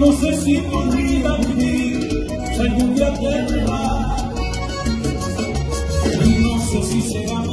no sé si te olvida vivir algún día te va. No sé si será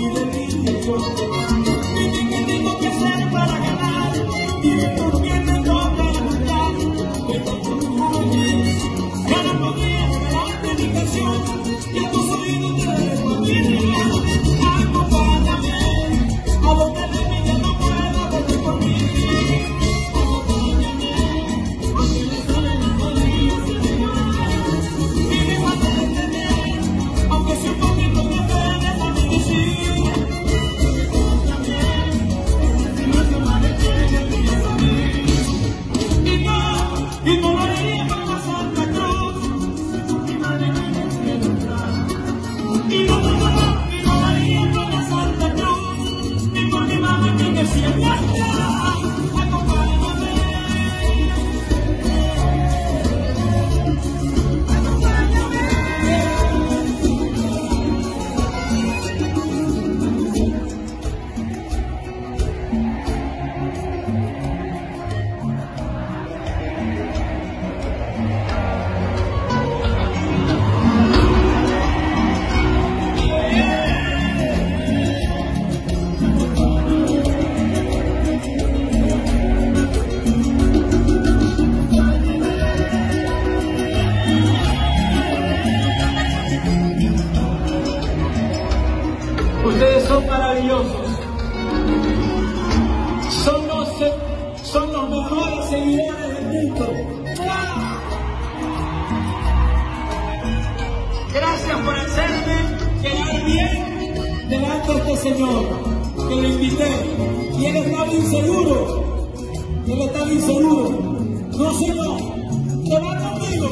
you believe me one. Son los, son los mejores seguidores del mundo. Gracias por hacerme quedar bien delante de este Señor, que lo invité. Y él estaba inseguro. Él estaba inseguro. No, Señor, te va conmigo.